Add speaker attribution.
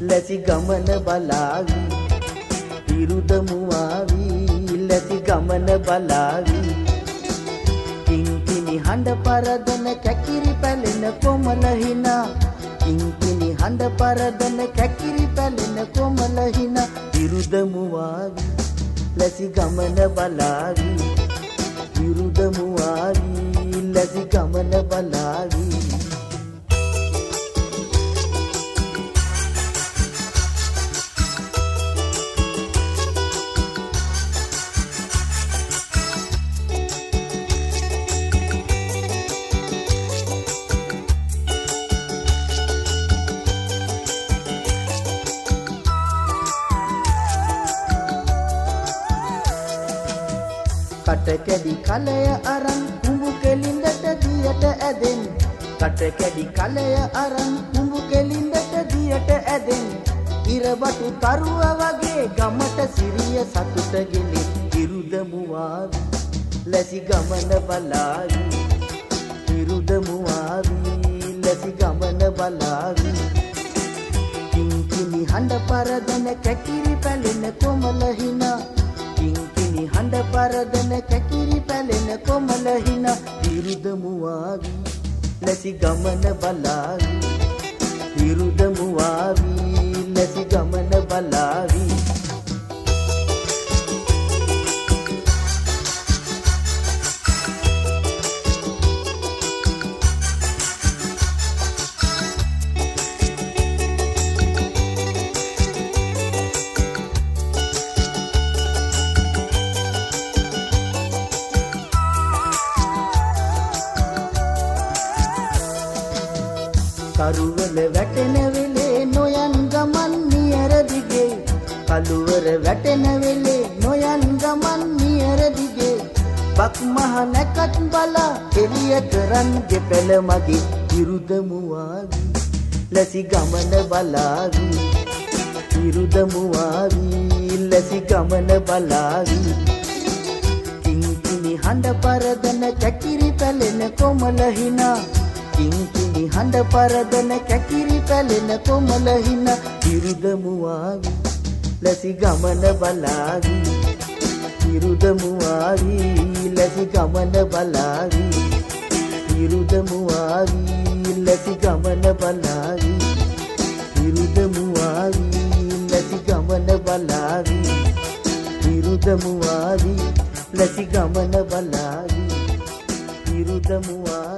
Speaker 1: ලැසි ගමන බලාවි. ඉරුදමුවාවි ලැසි ගමන බලාවි. කිංකිනි හඬ පරදන කැකිරි පැලෙන කොමල හිනා. කිංකිනි හඬ පරදන කැකිරි පැලෙන කොමල හිනා. ඉරුදමුවාවි ලැසි ගමන බලාවි. ඉරුදමුවාවි ලැසි ගමන කටකැඩි කලය අරන් කුඹු කෙලින්දට දියට ඇදෙන්. කටකැඩි කලය අරන් කුඹු කෙලින්දට දියට ඇදෙන්. ඉරබටු තරුව වගේ ගමට සිරිය සතුට ගෙලි ඉරුදමුවාවි ලැසි ගමන බලාවි. ඉරුදමුවාවි ලැසි ගමන බලාවි. කිංකිනි හඬ පරදන කැකිරි පැලෙන කොමල හිනා. කිංකිනි හඬ පරදන කැකිරි පැලෙන කොමල හිනා ඉරුදමුවාවි ලැසි ගමන බලාවි. ඉරුදමුවාවි ලැසි කරුවල වැටෙන වෙලේ නොයන් ගමන් නියර දිගේ කළුවර වැටෙන වෙලේ නොයන් ගමන් නියර දිගේ බක් මහ නැකත් බලා එළිය කරන් ගෙපෙල මගේ. විරුදමුවාවි ලැසි ගමන බලාවි. විරුදමුවාවි ලැසි ගමන බලාවි. කිංකිනි හඬ පරදන කැකිරි පැලෙන කොමල හිනා. කිංකිනි හඬ පරදන කැකිරි පැලෙන කොමල හිනා විරුදමුවාවි ලැසි ගමන බලාවි. විරුදමුවාවි ලැසි ගමන බලාවි. විරුදමුවාවි ලැසි ගමන බලාවි. විරුදමුවාවි ලැසි ගමන බලාවි. විරුදමුවාවි ලැසි ගමන බලාවි. විරුදමුවාවි